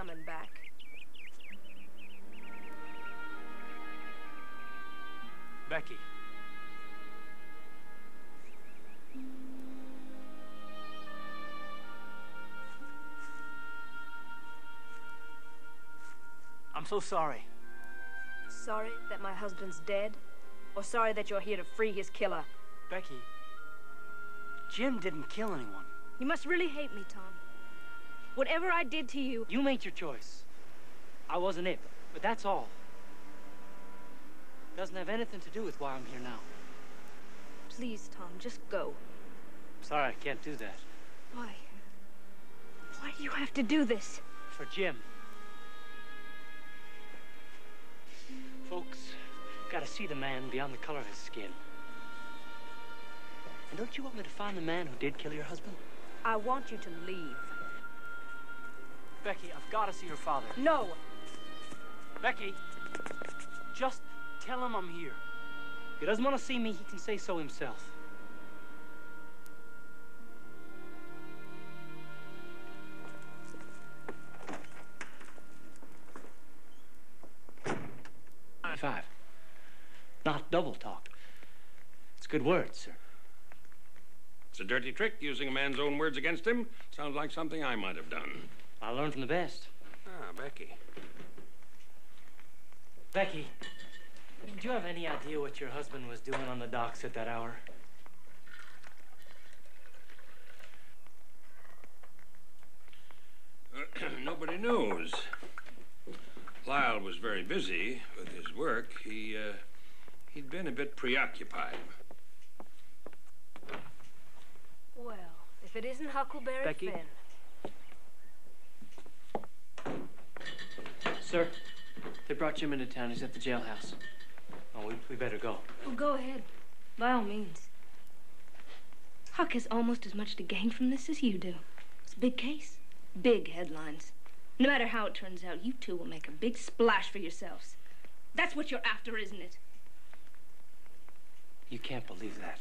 coming back. Becky. I'm so sorry. Sorry that my husband's dead? Or sorry that you're here to free his killer? Becky, Jim didn't kill anyone. You must really hate me, Tom. Whatever I did to you... You made your choice. I wasn't it, but that's all. Doesn't have anything to do with why I'm here now. Please, Tom, just go. Sorry, I can't do that. Why? Why do you have to do this? For Jim. Folks, gotta see the man beyond the color of his skin. And don't you want me to find the man who did kill your husband? I want you to leave. Becky, I've got to see her father. No! Becky, just tell him I'm here. If he doesn't want to see me, he can say so himself. Five. Not double talk. It's good words, sir. It's a dirty trick, using a man's own words against him. Sounds like something I might have done. I learned from the best. Ah, Becky. Becky, do you have any idea what your husband was doing on the docks at that hour? Nobody knows. Lyle was very busy with his work. He, uh, he'd been a bit preoccupied. Well, if it isn't Huckleberry Becky? Finn. Sir, they brought Jim into town. He's at the jailhouse. Oh, we, we better go. Well, go ahead. By all means. Huck has almost as much to gain from this as you do. It's a big case. Big headlines. No matter how it turns out, you two will make a big splash for yourselves. That's what you're after, isn't it? You can't believe that.